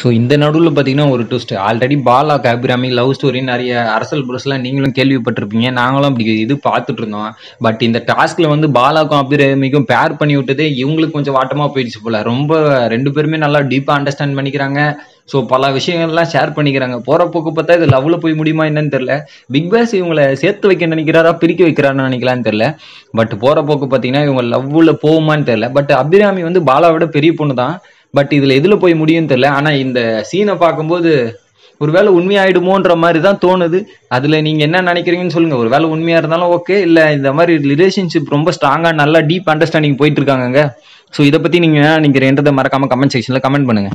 So இந்த நடுவில் பார்த்தீங்கன்னா ஒரு twist already Bala Abirami love story நிறைய அரசல் புரசலாம் நீங்களும் கேள்விப்பட்டிருப்பீங்க. நாங்களும் அப்படி இது பார்த்துட்டு இருந்தோம். பட் இந்த டாஸ்கில் வந்து பாலாக்கும் அபிராமிக்கும் பேர் பண்ணி விட்டது இவங்களுக்கு கொஞ்சம் வாட்டமாக போயிடுச்சு போல. ரொம்ப ரெண்டு பேருமே நல்லா டீப்பாக அண்டர்ஸ்டாண்ட் பண்ணிக்கிறாங்க. ஸோ பல விஷயங்கள்லாம் ஷேர் பண்ணிக்கிறாங்க. போகிற போக்கு பார்த்தா இது லவ்வில் போய் முடியுமா என்னன்னு தெரில பிக் பாஸ் இவங்களை சேர்த்து வைக்க நினைக்கிறாரா பிரிக்க வைக்கிறான்னு நினைக்கலான்னு தெரில பட் போகிற போக்கு பார்த்தீங்கன்னா இவங்க லவ்வில் போகுமான்னு தெரில பட் அபிராமி வந்து பாலாவோட பெரிய பொண்ணு தான் பட் இதுல எதுல போய் முடியும்னு தெரியல. ஆனா இந்த சீனை பார்க்கும்போது ஒருவேளை உண்மையாயிடுமோன்ற மாதிரி தான் தோணுது. அதுல நீங்க என்ன நினைக்கிறீங்கன்னு சொல்லுங்க. ஒருவேளை உண்மையா இருந்தாலும் ஓகே இல்ல இந்த மாதிரி ரிலேஷன்ஷிப் ரொம்ப ஸ்ட்ராங்கா நல்லா டீப் அண்டர்ஸ்டாண்டிங் போயிட்டு இருக்காங்க ஸோ இதை பத்தி நீங்க என்ன நினைக்கிறேன்றதை மறக்காம கமெண்ட் செக்ஷன்ல கமெண்ட் பண்ணுங்க.